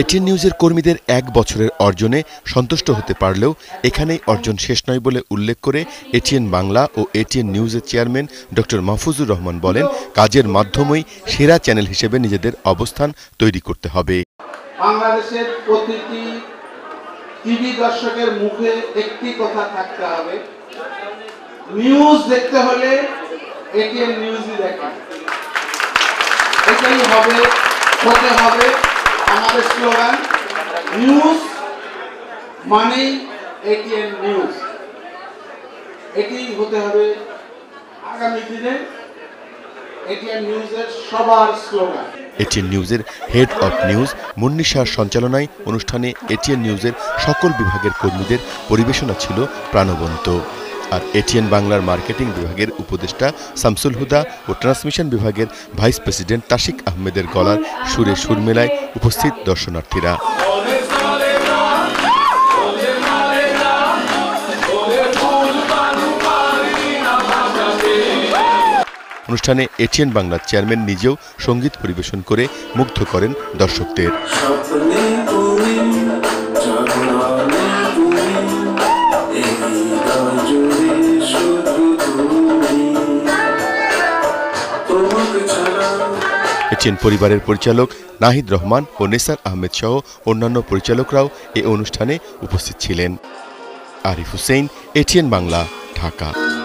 ATN নিউজের কর্মীদের এক বছরের অর্জনে সন্তুষ্ট হতে পারলেও এখানেই অর্জন শেষ নয় বলে উল্লেখ করে এটিএন বাংলা ও এটিএন নিউজের চেয়ারম্যান ডক্টর মাহফুজুর রহমান বলেন, কাজের মাধ্যমেই সেরা চ্যানেল হিসেবে নিজেদের অবস্থান তৈরি করতে হবে। বাংলাদেশের প্রতিটি টিভি দর্শকের মুখে একটি কথা থাকতে হবে। নিউজ দেখতে হলে এটিএন নিউজই দেখা। এটাই হবে হতে হবে আমাদের স্লোগান নিউজ মানেই এটিএন নিউজ এটি হতে হবে আগামী দিনে এটিএন নিউজের সবার স্লোগান। এটিএন নিউজের হেড অফ নিউজ মুন্নিশার সঞ্চালনায় অনুষ্ঠানে এটিএন নিউজের সকল বিভাগের কর্মীদের পরিবেশনা ছিল প্রাণবন্ত। আর এটিএন বাংলার মার্কেটিং বিভাগের উপদেষ্টা শামসুল হুদা ও ট্রান্সমিশন বিভাগের ভাইস প্রেসিডেন্ট তাশিক আহমেদের গলার সুরে সুর মেলায় উপস্থিত দর্শনার্থীরা। অনুষ্ঠানে এটিএন বাংলার চেয়ারম্যান নিজেও সংগীত পরিবেশন করে মুগ্ধ করেন দর্শকদের। এটিএন পরিবারের পরিচালক নাহিদ রহমান ও নেসার আহমেদ সহ অন্যান্য পরিচালকরাও এ অনুষ্ঠানে উপস্থিত ছিলেন। আরিফ হুসেন এটিএন বাংলা, ঢাকা।